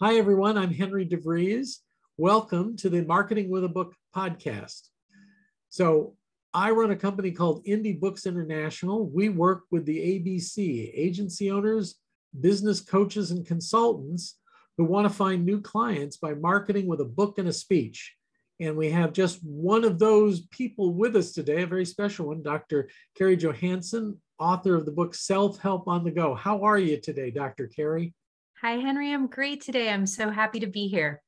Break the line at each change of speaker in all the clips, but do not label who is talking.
Hi, everyone. I'm Henry DeVries. Welcome to the Marketing with a Book podcast. So, I run a company called Indie Books International. We work with the ABC, agency owners, business coaches, and consultants who want to find new clients by marketing with a book and a speech. And we have just one of those people with us today, a very special one, Dr. Carrie Johannson, author of the book Self Help on the Go. How are you today, Dr. Carrie?
Hi, Henry. I'm great today. I'm so happy to be here.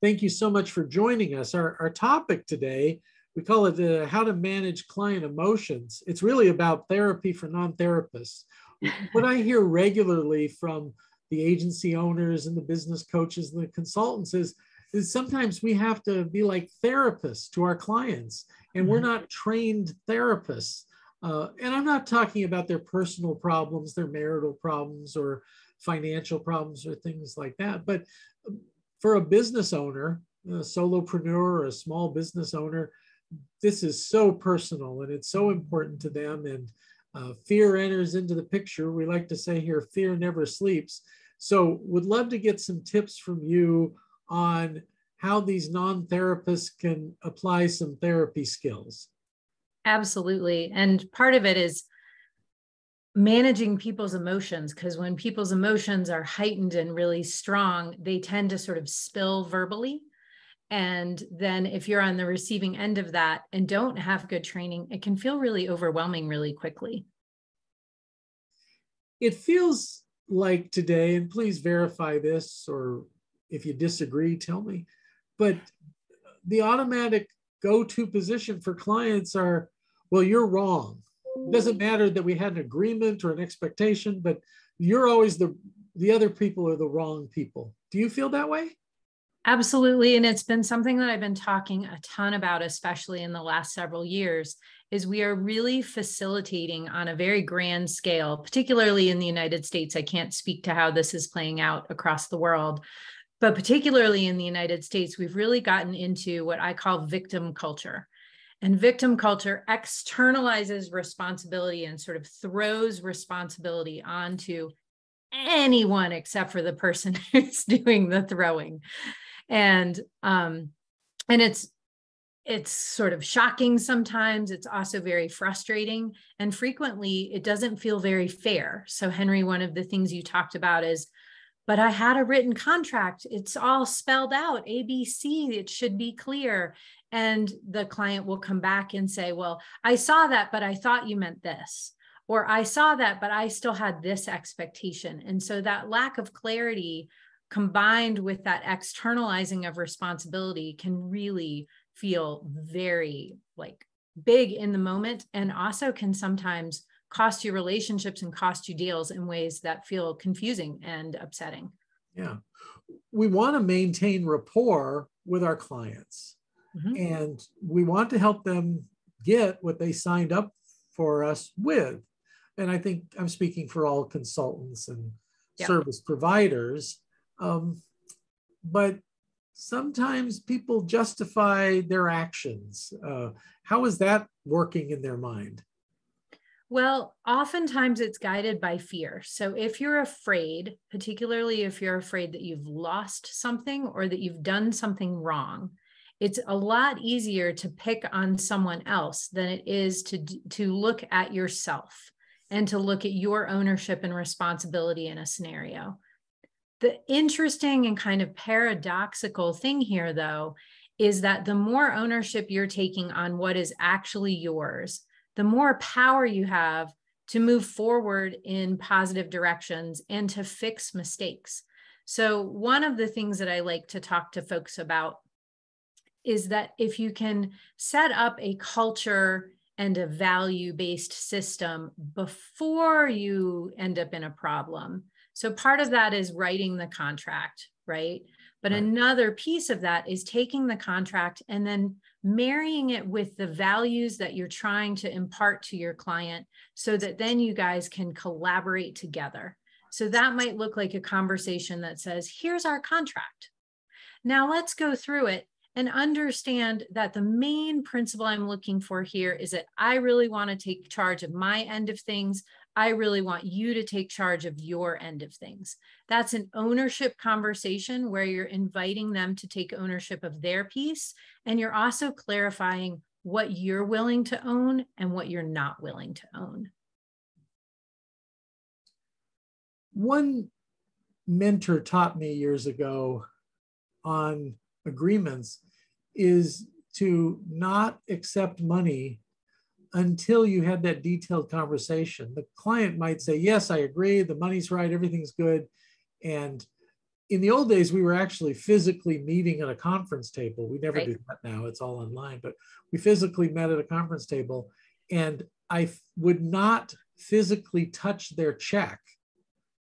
Thank you so much for joining us. Our, our topic today, we call it uh, How to Manage Client Emotions. It's really about therapy for non therapists. what I hear regularly from the agency owners and the business coaches and the consultants is, is sometimes we have to be like therapists to our clients, and we're mm-hmm. not trained therapists. Uh, and I'm not talking about their personal problems, their marital problems, or financial problems or things like that. But um, for a business owner, a solopreneur or a small business owner, this is so personal and it's so important to them. And uh, fear enters into the picture. We like to say here, fear never sleeps. So, would love to get some tips from you on how these non therapists can apply some therapy skills.
Absolutely. And part of it is managing people's emotions because when people's emotions are heightened and really strong they tend to sort of spill verbally. And then if you're on the receiving end of that and don't have good training it can feel really overwhelming really quickly.
It feels like today and please verify this or if you disagree tell me but the automatic go-to position for clients are well you're wrong it doesn't matter that we had an agreement or an expectation, but you're always the the other people are the wrong people. Do you feel that way?
Absolutely. And it's been something that I've been talking a ton about, especially in the last several years, is we are really facilitating on a very grand scale, particularly in the United States. I can't speak to how this is playing out across the world, but particularly in the United States, we've really gotten into what I call victim culture. And victim culture externalizes responsibility and sort of throws responsibility onto anyone except for the person who's doing the throwing. And um, and it's it's sort of shocking sometimes. It's also very frustrating. And frequently it doesn't feel very fair. So, Henry, one of the things you talked about is, but I had a written contract. It's all spelled out ABC. It should be clear and the client will come back and say well i saw that but i thought you meant this or i saw that but i still had this expectation. And so that lack of clarity combined with that externalizing of responsibility can really feel very like big in the moment and also can sometimes cost you relationships and cost you deals in ways that feel confusing and upsetting.
Yeah. We want to maintain rapport with our clients Mm-hmm. And we want to help them get what they signed up for us with. And I think I'm speaking for all consultants and service providers. Um, but sometimes people justify their actions. Uh, how is that working in their mind?
Well, oftentimes it's guided by fear. So if you're afraid, particularly if you're afraid that you've lost something or that you've done something wrong, it's a lot easier to pick on someone else than it is to to look at yourself and to look at your ownership and responsibility in a scenario. The interesting and kind of paradoxical thing here though is that the more ownership you're taking on what is actually yours the more power you have to move forward in positive directions and to fix mistakes. So one of the things that i like to talk to folks about is that if you can set up a culture and a value based system before you end up in a problem. So part of that is writing the contract, right? But right. another piece of that is taking the contract and then marrying it with the values that you're trying to impart to your client so that then you guys can collaborate together. So that might look like a conversation that says, here's our contract. Now let's go through it and understand that the main principle I'm looking for here is that I really want to take charge of my end of things. I really want you to take charge of your end of things. That's an ownership conversation where you're inviting them to take ownership of their piece. And you're also clarifying what you're willing to own and what you're not willing to own.
One mentor taught me years ago on agreements is to not accept money until you had that detailed conversation. The client might say, Yes, I agree, the money's right, everything's good. And in the old days, we were actually physically meeting at a conference table. We never right. do that now, it's all online, but we physically met at a conference table. And I would not physically touch their check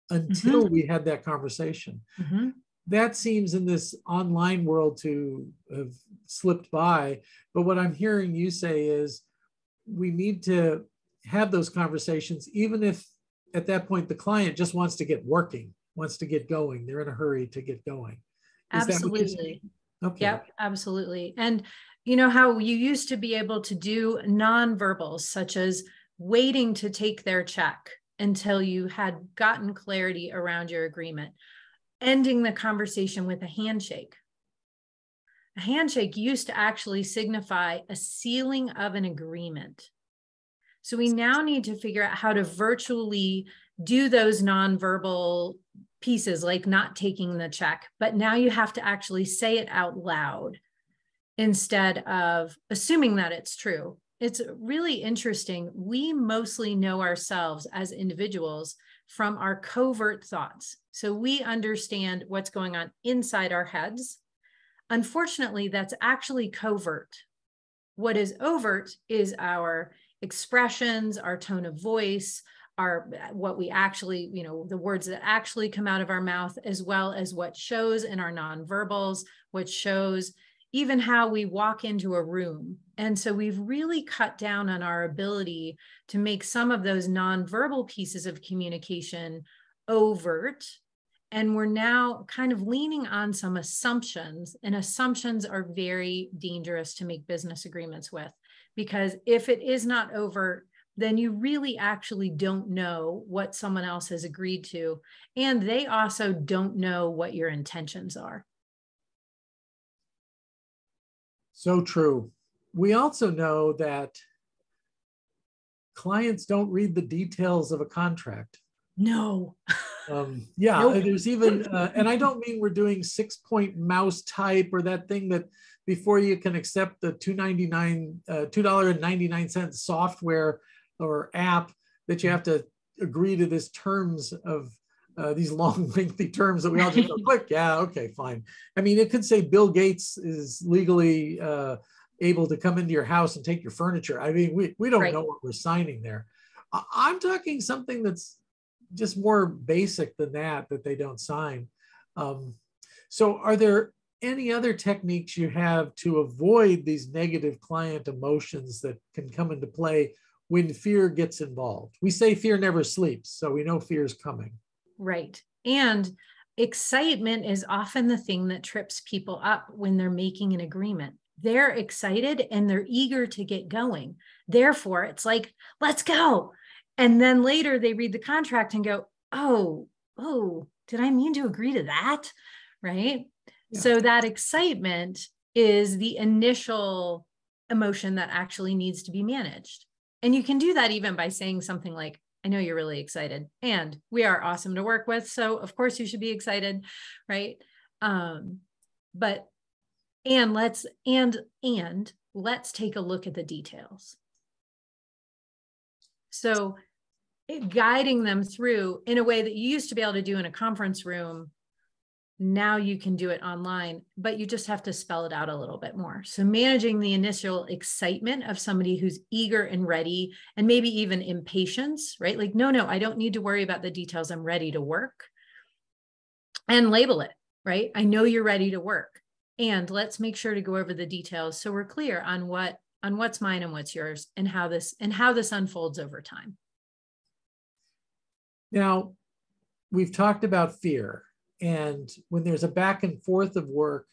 until mm-hmm. we had that conversation. Mm-hmm. That seems in this online world to have slipped by. But what I'm hearing you say is we need to have those conversations, even if at that point the client just wants to get working, wants to get going. They're in a hurry to get going.
Is absolutely. Okay. Yep, absolutely. And you know how you used to be able to do nonverbals, such as waiting to take their check until you had gotten clarity around your agreement, ending the conversation with a handshake. A handshake used to actually signify a sealing of an agreement. So we now need to figure out how to virtually do those nonverbal pieces, like not taking the check, but now you have to actually say it out loud instead of assuming that it's true. It's really interesting. We mostly know ourselves as individuals from our covert thoughts. So we understand what's going on inside our heads Unfortunately, that's actually covert. What is overt is our expressions, our tone of voice, our what we actually, you know, the words that actually come out of our mouth, as well as what shows in our nonverbals, which shows even how we walk into a room. And so we've really cut down on our ability to make some of those nonverbal pieces of communication overt. And we're now kind of leaning on some assumptions and assumptions are very dangerous to make business agreements with because if it is not overt then you really actually don't know what someone else has agreed to and they also don't know what your intentions are.
So true we also know that clients don't read the details of a contract
no
um, yeah, nope. there's even, uh, and I don't mean we're doing six point mouse type or that thing that before you can accept the $2.99, uh, $2.99 software or app that you have to agree to this terms of uh, these long, lengthy terms that we all just go click. Yeah, okay, fine. I mean, it could say Bill Gates is legally uh, able to come into your house and take your furniture. I mean, we, we don't right. know what we're signing there. I'm talking something that's just more basic than that that they don't sign. Um, so are there any other techniques you have to avoid these negative client emotions that can come into play when fear gets involved? We say fear never sleeps, so we know fear is coming.
Right. And excitement is often the thing that trips people up when they're making an agreement. They're excited and they're eager to get going. Therefore, it's like, let's go. And then later they read the contract and go, oh, oh, did I mean to agree to that? Right. Yeah. So that excitement is the initial emotion that actually needs to be managed. And you can do that even by saying something like, I know you're really excited and we are awesome to work with. So, of course, you should be excited. Right. Um, but, and let's, and, and let's take a look at the details. So guiding them through in a way that you used to be able to do in a conference room now you can do it online but you just have to spell it out a little bit more. So managing the initial excitement of somebody who's eager and ready and maybe even impatience right? Like no no i don't need to worry about the details. I'm ready to work. And label it right? I know you're ready to work and let's make sure to go over the details so we're clear on what on what's mine and what's yours and how this and how this unfolds over time
now we've talked about fear and when there's a back and forth of work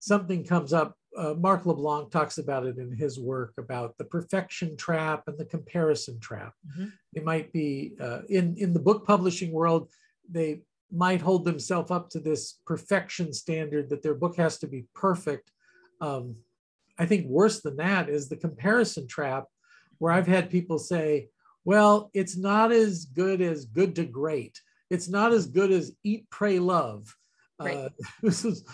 something comes up uh, Mark LeBlanc talks about it in his work about the perfection trap and the comparison trap. Mm-hmm. They might be uh, in in the book publishing world. They might hold themselves up to this perfection standard that their book has to be perfect. Um, I think worse than that is the comparison trap, where I've had people say, "Well, it's not as good as Good to Great. It's not as good as Eat, Pray, Love." Right. Uh, this is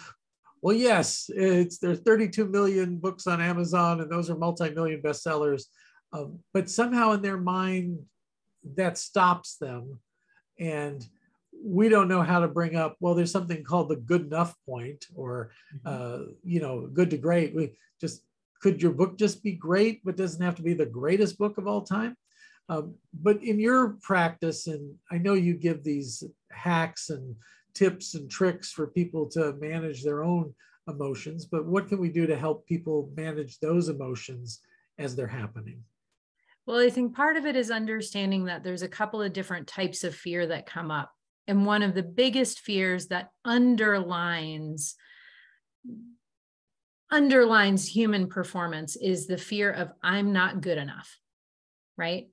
well, yes, it's there's 32 million books on Amazon, and those are multi-million bestsellers. Um, but somehow in their mind, that stops them, and we don't know how to bring up. Well, there's something called the good enough point, or mm-hmm. uh, you know, good to great. We just could your book just be great, but doesn't have to be the greatest book of all time. Um, but in your practice, and I know you give these hacks and tips and tricks for people to manage their own emotions, but what can we do to help people manage those emotions as they're happening?
Well, I think part of it is understanding that there's a couple of different types of fear that come up. And one of the biggest fears that underlines underlines human performance is the fear of I'm not good enough. Right?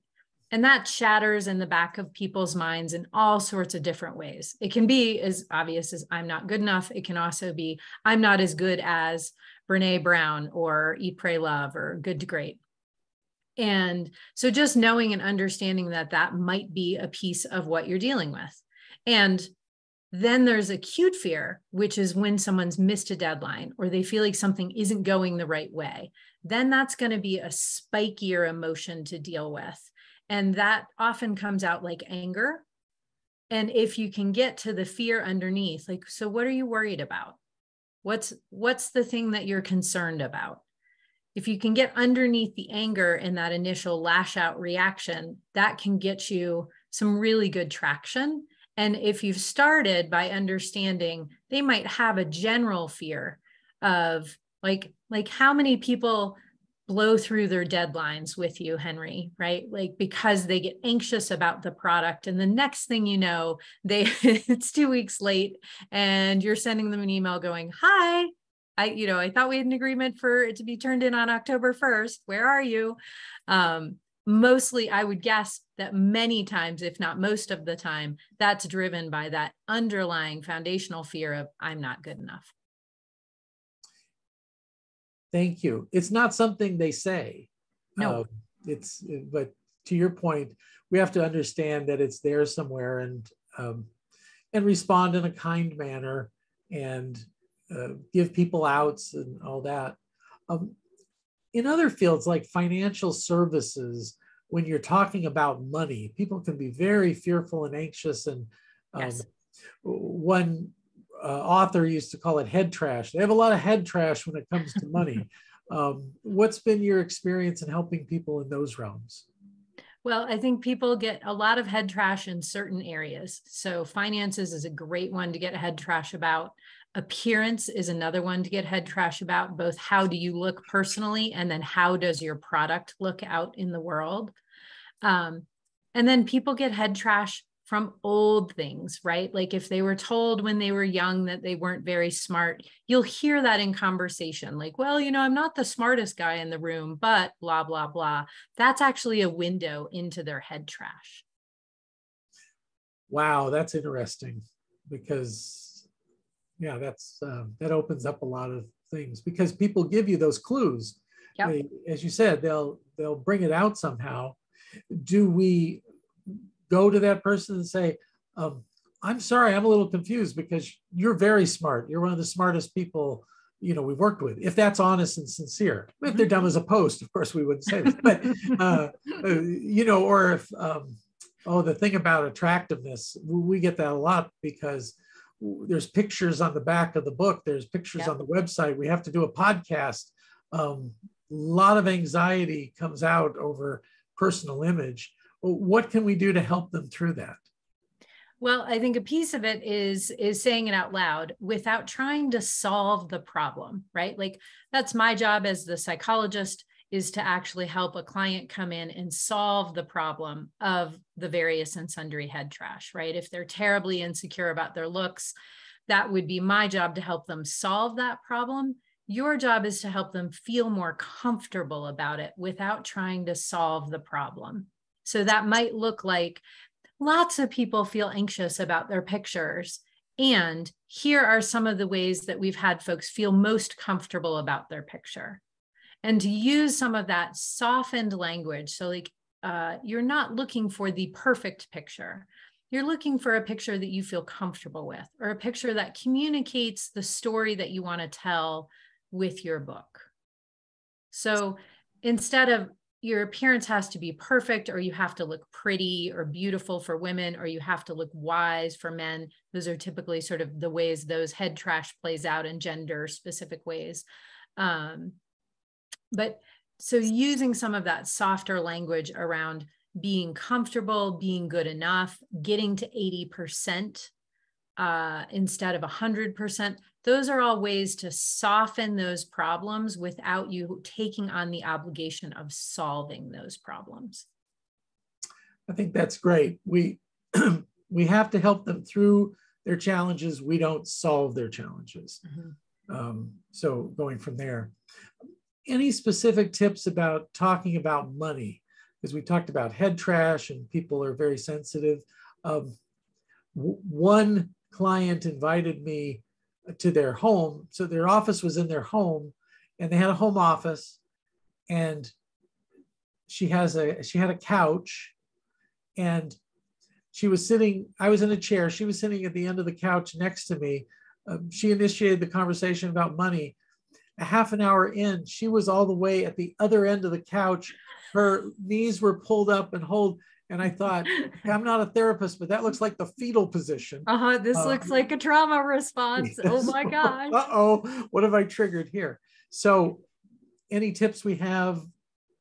And that shatters in the back of people's minds in all sorts of different ways. It can be as obvious as I'm not good enough. It can also be I'm not as good as Brene Brown or Eat, Pray, Love or Good to Great. And so just knowing and understanding that that might be a piece of what you're dealing with. And then there's acute fear, which is when someone's missed a deadline or they feel like something isn't going the right way. Then that's going to be a spikier emotion to deal with. And that often comes out like anger. And if you can get to the fear underneath, like, so what are you worried about? What's what's the thing that you're concerned about? If you can get underneath the anger and that initial lash out reaction, that can get you some really good traction. And if you've started by understanding they might have a general fear of like like how many people blow through their deadlines with you, Henry, right? Like because they get anxious about the product. And the next thing you know, they it's two weeks late and you're sending them an email going, Hi, I, you know, I thought we had an agreement for it to be turned in on October 1st. Where are you? Um, mostly I would guess that many times, if not most of the time, that's driven by that underlying foundational fear of I'm not good enough.
Thank you. It's not something they say.
No. Uh,
it's, but to your point, we have to understand that it's there somewhere and um, and respond in a kind manner and uh, give people outs and all that. Um, in other fields like financial services, when you're talking about money, people can be very fearful and anxious. And um, yes. one uh, author used to call it head trash. They have a lot of head trash when it comes to money. um, what's been your experience in helping people in those realms?
Well, I think people get a lot of head trash in certain areas. So, finances is a great one to get head trash about. Appearance is another one to get head trash about, both how do you look personally, and then how does your product look out in the world. Um, and then people get head trash from old things, right? Like if they were told when they were young that they weren't very smart, you'll hear that in conversation. Like, well, you know, I'm not the smartest guy in the room, but blah, blah, blah. That's actually a window into their head trash.
Wow, that's interesting because, yeah, that's uh, that opens up a lot of things because people give you those clues. Yep. They, as you said, they'll they'll bring it out somehow. Do we go to that person and say, um, I'm sorry, I'm a little confused because you're very smart. You're one of the smartest people, you know, we've worked with. If that's honest and sincere, if they're dumb as a post, of course we wouldn't say this. But uh, uh, you know, or if um, oh, the thing about attractiveness, we get that a lot because there's pictures on the back of the book. There's pictures on the website. We have to do a podcast. Um, a lot of anxiety comes out over personal image what can we do to help them through that?
Well, I think a piece of it is is saying it out loud without trying to solve the problem, right? Like that's my job as the psychologist is to actually help a client come in and solve the problem of the various and sundry head trash, right? If they're terribly insecure about their looks, that would be my job to help them solve that problem Your job is to help them feel more comfortable about it without trying to solve the problem. So that might look like lots of people feel anxious about their pictures. And here are some of the ways that we've had folks feel most comfortable about their picture. And to use some of that softened language. So, like, uh, you're not looking for the perfect picture. You're looking for a picture that you feel comfortable with, or a picture that communicates the story that you want to tell with your book. So instead of your appearance has to be perfect, or you have to look pretty or beautiful for women, or you have to look wise for men, those are typically sort of the ways those head trash plays out in gender specific ways. Um, but so using some of that softer language around being comfortable, being good enough, getting to 80% uh, instead of 100%. Those are all ways to soften those problems without you taking on the obligation of solving those problems.
I think that's great. We we have to help them through their challenges. We don't solve their challenges. Mm-hmm. Um, so going from there, any specific tips about talking about money? because we talked about head trash and people are very sensitive. Um, one client invited me to their home. So their office was in their home and they had a home office and she has a she had a couch and she was sitting i was in a chair she was sitting at the end of the couch next to me um, she initiated the conversation about money a half an hour in she was all the way at the other end of the couch her knees were pulled up and hold. And I thought, I'm not a therapist, but that looks like the fetal position.
Uh-huh. This uh, looks like a trauma response. Yes. Oh my gosh.
Uh-oh, what have I triggered here? So any tips we have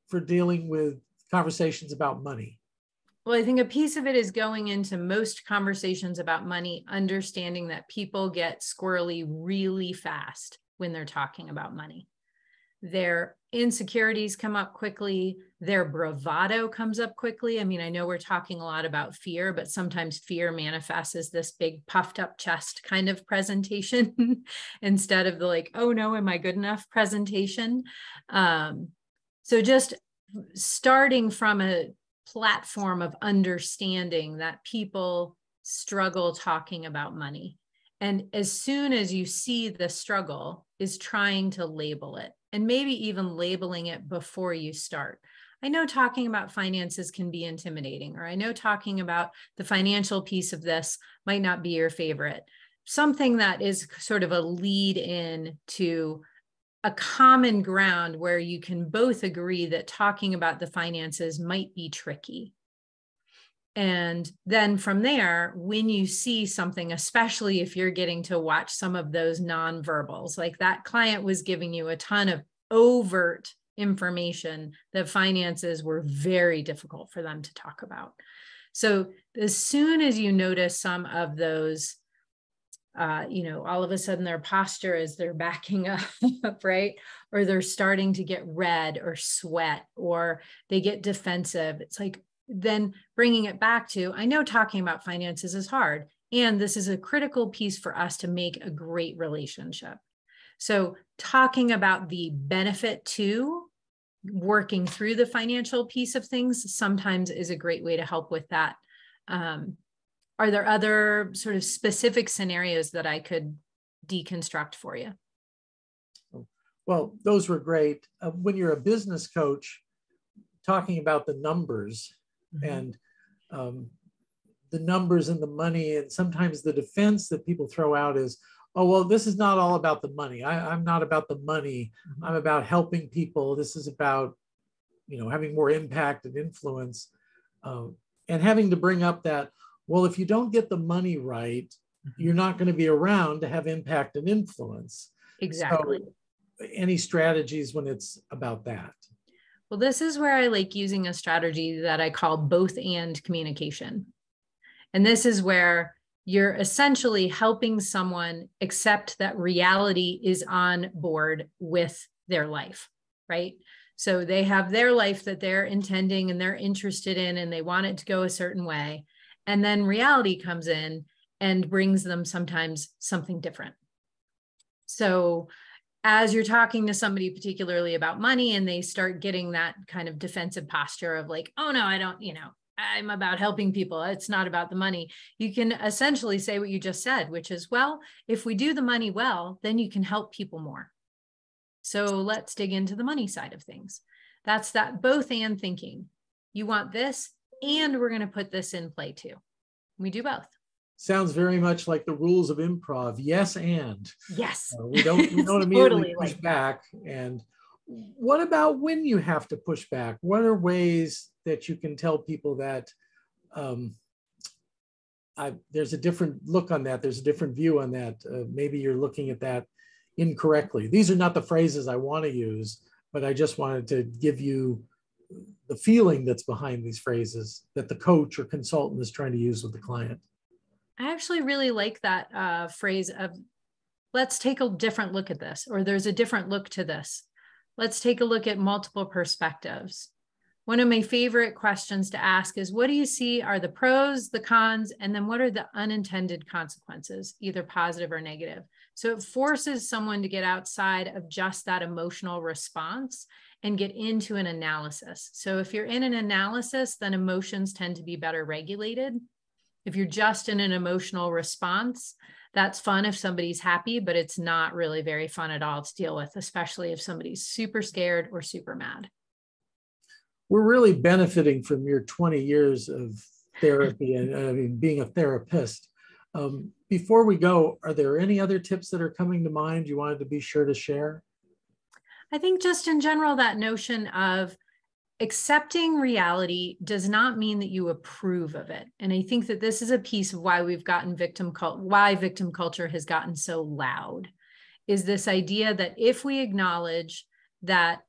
for dealing with conversations about money?
Well, I think a piece of it is going into most conversations about money, understanding that people get squirrely really fast when they're talking about money. Their insecurities come up quickly. Their bravado comes up quickly. I mean i know we're talking a lot about fear but sometimes fear manifests as this big puffed up chest kind of presentation instead of the like oh no am i good enough? presentation. Um, so just starting from a platform of understanding that people struggle talking about money and as soon as you see the struggle is trying to label it and maybe even labeling it before you start. I know talking about finances can be intimidating, or I know talking about the financial piece of this might not be your favorite. Something that is sort of a lead in to a common ground where you can both agree that talking about the finances might be tricky. And then from there, when you see something, especially if you're getting to watch some of those nonverbals, like that client was giving you a ton of overt information that finances were very difficult for them to talk about. So as soon as you notice some of those, uh, you know, all of a sudden their posture is they're backing up, right? Or they're starting to get red or sweat or they get defensive. It's like, then bringing it back to I know talking about finances is hard. And this is a critical piece for us to make a great relationship. So, talking about the benefit to working through the financial piece of things sometimes is a great way to help with that. Um, are there other sort of specific scenarios that I could deconstruct for you?
Well, those were great. Uh, when you're a business coach, talking about the numbers mm-hmm. and um, the numbers and the money, and sometimes the defense that people throw out is, oh well this is not all about the money. I, am not about the money. Mm-hmm. i'm about helping people. This is about you know having more impact and influence. Um, and having to bring up that well if you don't get the money right mm-hmm. you're not going to be around to have impact and influence.
Exactly.
so any strategies when it's about that
well this is where i like using a strategy that i call both and communication and this is where you're essentially helping someone accept that reality is on board with their life, right? So they have their life that they're intending and they're interested in, and they want it to go a certain way. And then reality comes in and brings them sometimes something different. So as you're talking to somebody particularly about money and they start getting that kind of defensive posture of like oh no i don't you know i'm about helping people. It's not about the money. You can essentially say what you just said which is well if we do the money well then you can help people more. So let's dig into the money side of things. That's that both and thinking. You want this and we're going to put this in play too. We do both
sounds very much like the rules of improv. Yes, and
yes,
uh, we don't we don't immediately totally push like back. And what about when you have to push back? What are ways that you can tell people that um, I, there's a different look on that? There's a different view on that. Uh, maybe you're looking at that incorrectly. These are not the phrases I want to use, but I just wanted to give you the feeling that's behind these phrases that the coach or consultant is trying to use with the client.
I actually really like that uh, phrase of let's take a different look at this, or there's a different look to this. Let's take a look at multiple perspectives. One of my favorite questions to ask is what do you see are the pros, the cons, and then what are the unintended consequences, either positive or negative? So it forces someone to get outside of just that emotional response and get into an analysis. So if you're in an analysis, then emotions tend to be better regulated. If you're just in an emotional response, that's fun if somebody's happy, but it's not really very fun at all to deal with, especially if somebody's super scared or super mad.
We're really benefiting from your 20 years of therapy and I mean, being a therapist. Um, before we go, are there any other tips that are coming to mind you wanted to be sure to share?
I think just in general, that notion of accepting reality does not mean that you approve of it. And i think that this is a piece of why we've gotten victim cult why victim culture has gotten so loud is this idea that if we acknowledge that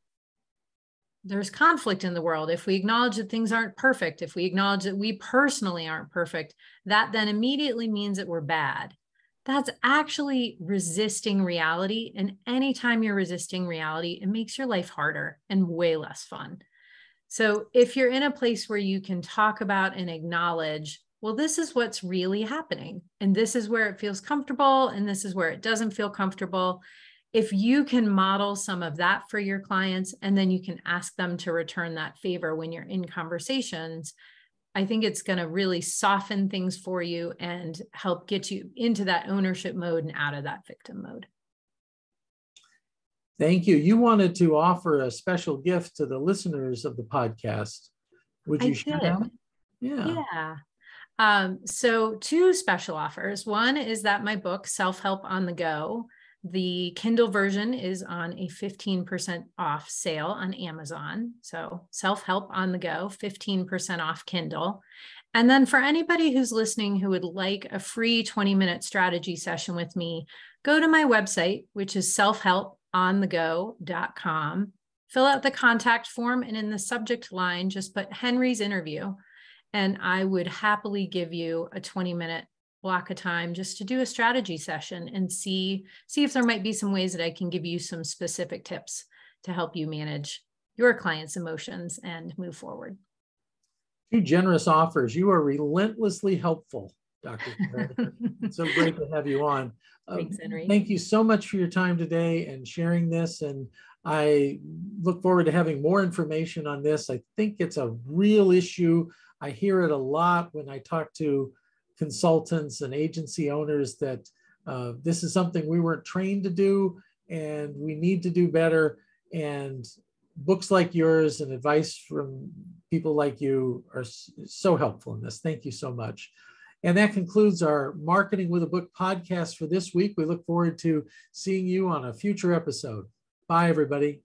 there's conflict in the world if we acknowledge that things aren't perfect if we acknowledge that we personally aren't perfect that then immediately means that we're bad. That's actually resisting reality. And anytime you're resisting reality it makes your life harder and way less fun so if you're in a place where you can talk about and acknowledge, well, this is what's really happening, and this is where it feels comfortable, and this is where it doesn't feel comfortable. If you can model some of that for your clients, and then you can ask them to return that favor when you're in conversations, I think it's going to really soften things for you and help get you into that ownership mode and out of that victim mode.
Thank you. You wanted to offer a special gift to the listeners of the podcast. Would you I share that?
Yeah. Yeah. Um, so, two special offers. One is that my book, Self Help on the Go, the Kindle version is on a 15% off sale on Amazon. So, Self Help on the Go, 15% off Kindle. And then, for anybody who's listening who would like a free 20 minute strategy session with me, go to my website, which is self help onthego.com. Fill out the contact form and in the subject line, just put Henry's interview. And I would happily give you a 20 minute block of time just to do a strategy session and see, see if there might be some ways that I can give you some specific tips to help you manage your clients' emotions and move forward.
Two generous offers. You are relentlessly helpful. Dr. it's so great to have you on.
Um, Thanks, Henry.
Thank you so much for your time today and sharing this. And I look forward to having more information on this. I think it's a real issue. I hear it a lot when I talk to consultants and agency owners that uh, this is something we weren't trained to do and we need to do better. And books like yours and advice from people like you are so helpful in this. Thank you so much. And that concludes our Marketing with a Book podcast for this week. We look forward to seeing you on a future episode. Bye, everybody.